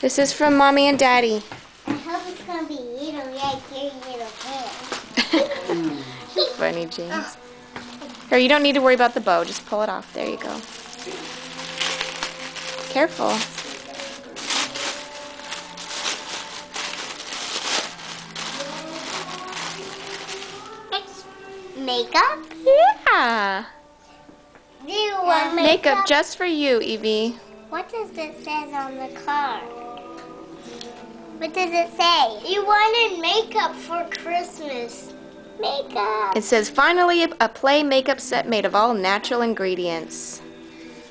This is from mommy and daddy. I hope it's gonna be little red, very little hair. Funny, James. Here, you don't need to worry about the bow. Just pull it off. There you go. Careful. Makeup. Yeah. Do you want makeup? Makeup just for you, Evie. What does it say on the card? What does it say? You wanted makeup for Christmas. Makeup. It says, finally, a- play makeup set made of all natural ingredients.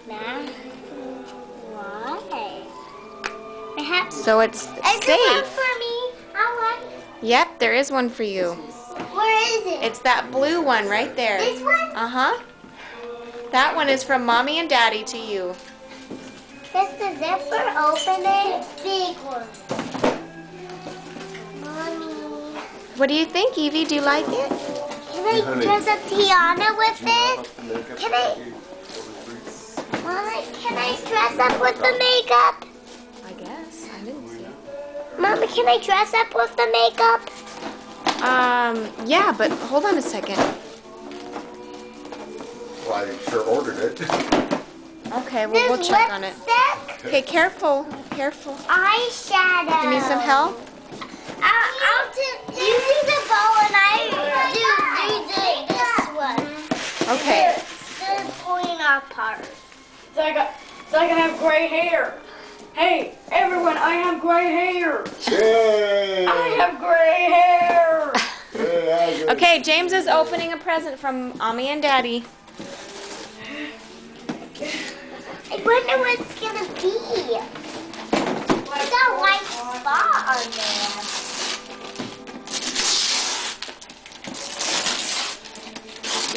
Nah. Why? Perhaps. So it's Is there one safe. for me? I want. Yep, there is one for you. Where is it? It's that blue one right there. this one. Uh huh. That one is from mommy and daddy to you. Does the zipper open it? Big one. Mommy. What do you think, Evie? Do you like it? Can I dress up Tiana with this? Can I? Mama, can I dress up with the makeup? I guess. I didn't see it. Mama, can I dress up with the makeup? Um, yeah, but hold on a second. Well, I sure ordered it. Okay, well, we'll There's check on it. Okay, careful. Careful. Eyeshadow. You need some help? I'll, I'll do, you do the bow and I do, do the, this one. Okay. The, the point off part. So I got, so I can have gray hair. Hey, everyone, I have gray hair. Yay! I have gray hair. Yay, Okay, James is opening a present from mommy and daddy. I wonder what it's gonna be. It's got a white spot on there.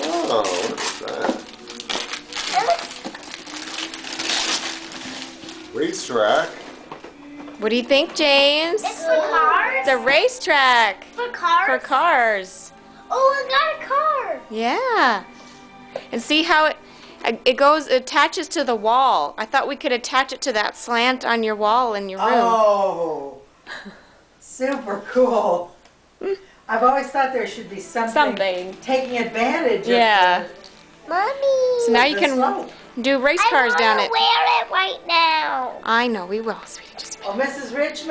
Oh, what's that? It looks, Racetrack. What do you think, James? it's for cars. It's a racetrack for cars. for cars. Oh, I got a car. Yeah. And see how it it goes attaches to the wall. I thought we could attach it to that slant on your wall in your room. Oh, super cool. I've always thought there should be something, Something. taking advantage Yeah. of Mommy. So now you can slope. Do race cars down it. I cars wanna down it. wear it right now. I know we will, sweetie. Just Oh, Mrs. Richmond.